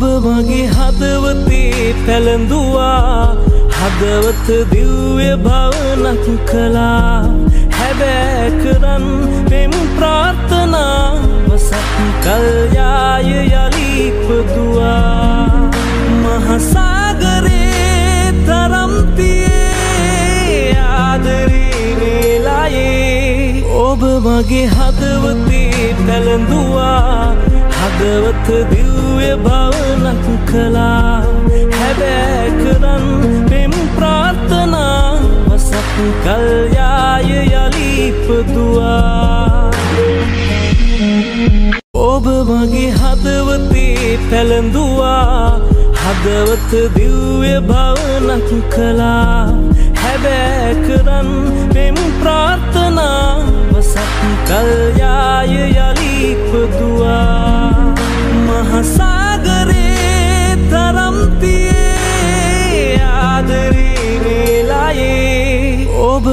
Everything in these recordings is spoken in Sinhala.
ඔබ මගේ හදවතේ පැළඳුවා හදවත දිව්‍ය භවනක් කලා හැබෑ කරන් පෙම් ප්‍රාර්ථනා වසක් කල්යාය යලිපදුවා මහසාගරේ තරම්තියේ ආදරී වේලායේ ඔබ මගේ හදවතේ පැළඳුවා හදවත දිව්‍ය භවනක් කලා හැබෑ කරන් පෙම් ප්‍රාර්ථනා වසක් කල්යාය යලිපදුවා ඔබ මගේ හදවතේ පැළඳුවා. හදවත දිව්‍ය භවනක් කලා හැබෑ කරන් පෙම් ප්‍රාර්ථනා වසක්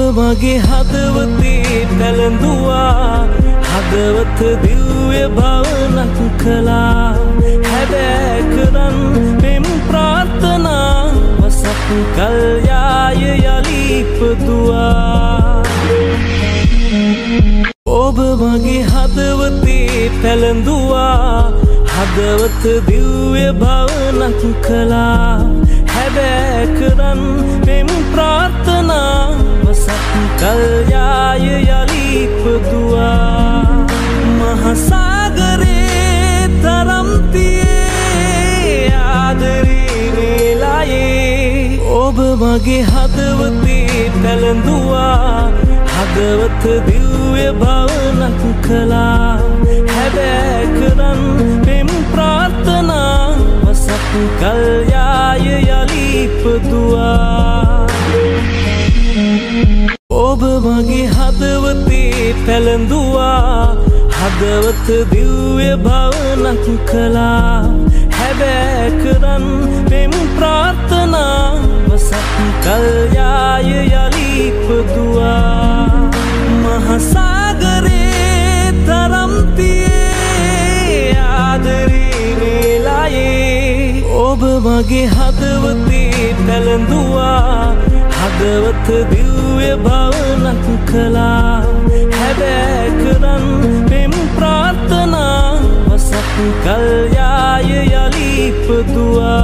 මගේ හදවතේ පැළඳුවා හදවත දිව්‍ය භවනක් කලා හැබෑ කරන් පෙම් ප්‍රාර්ථනා වසක් කල්යාය යලිපදුවා ඔබ මගේ හදවතේ පැළඳුවා හදවත දිව්‍ය භවනක් කලා හැබෑ කරන් පෙම් ප්‍රාර්ථනා වසක් කල්යාය යලිපදුවා මහසාගරේ තරම්තියේ ආදරී වේලායේ ඔබ මගේ හදවතේ පැළඳුවා හදවත දිව්‍ය භවනක් කලා හැබෑ කරන් පෙම් ප්‍රාර්ථනා වසක් කල්යාය පැළඳුවා හදවත දිව්‍ය භවනක් කලා හැබෑ කරන් පෙම් ප්‍රාර්ථනා වසක් කල්යාය යලිපදුවා මහසාගරේ තරම්තියේ ආදරී වේලායේ ඔබ මගේ හදවතේ පැළඳුවා හදවත දිව්‍ය භවනක් කලා හැබෑ කරන් පෙම් ප්‍රාර්ථනා වසක් කල්යාය යලිපදුවා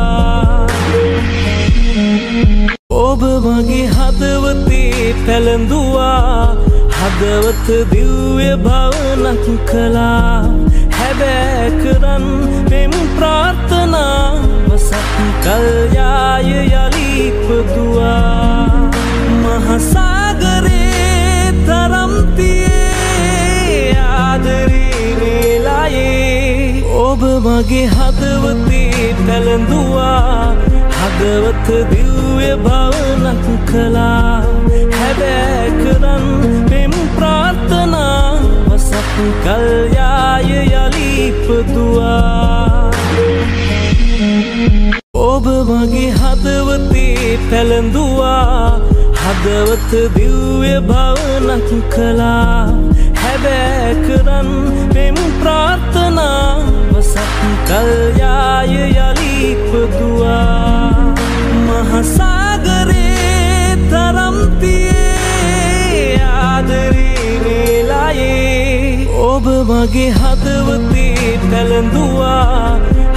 ඔබ මගේ හදවතේ පැළඳුවා හදවත දිව්‍ය භවනක් කලා හැබෑ කරන් පෙම් ප්‍රාර්ථනා වසක් කල්යාය යලිපදුවා මහසාගරේ ඔබ මගේ හදවතේ පැළඳුවා. හදවත දිව්‍ය භවනක් කලා හැබෑ කරන් පෙම් ප්‍රාර්ථනා වසක් කල්යාය යලිපදුවා ඔබ මගේ හදවතේ පැළඳුවා. හදවත දිව්‍ය භවනක් කලා බෑකරන් පෙම් ප්‍රාර්ථනා වසත් කල්යාය යලිපදුවා. මහසාගරේ තරම්තියේ ආදරේ වෙලායේ ඔබ මගේ හදවතේ පැළඳුවා.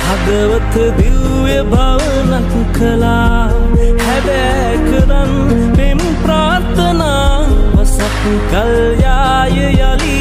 හදවත දිව්‍ය භවනක් කලා හැබෑ කරන් පෙම් ප්‍රාර්ථනා වසත් කල්යාය යලි